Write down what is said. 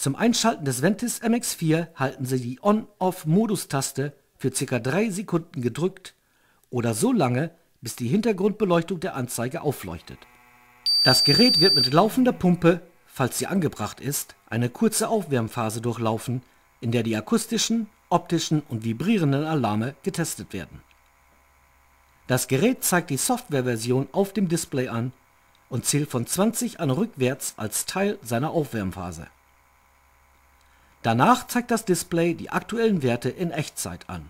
Zum Einschalten des Ventis MX-4 halten Sie die On/Off-Modus-Taste für ca. 3 Sekunden gedrückt oder so lange, bis die Hintergrundbeleuchtung der Anzeige aufleuchtet. Das Gerät wird mit laufender Pumpe, falls sie angebracht ist, eine kurze Aufwärmphase durchlaufen, in der die akustischen, optischen und vibrierenden Alarme getestet werden. Das Gerät zeigt die Softwareversion auf dem Display an und zählt von 20 an rückwärts als Teil seiner Aufwärmphase. Danach zeigt das Display die aktuellen Werte in Echtzeit an